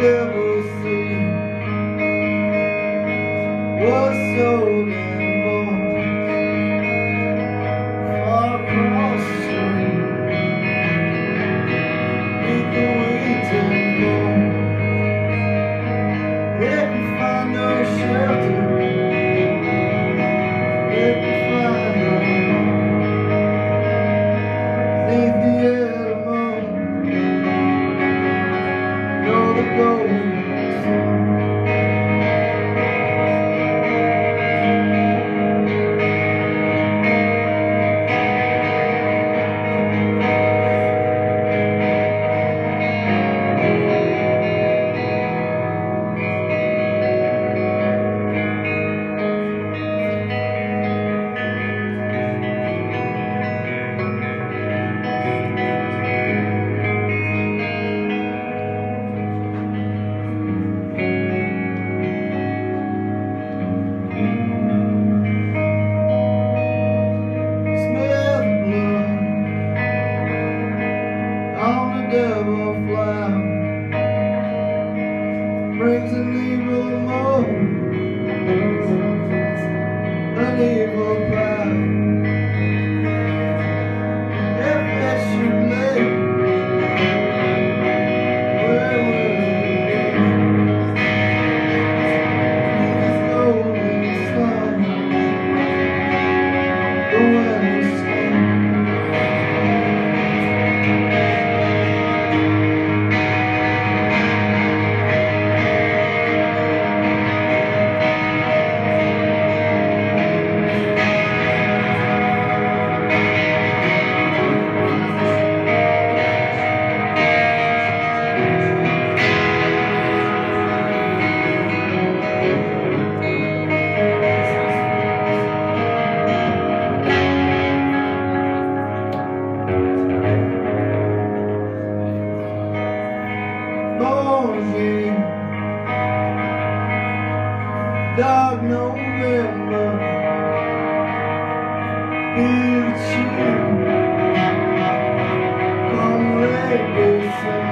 devil see was so bad. brings an evil moan, an evil power. dark November. Feel you, chill Come late December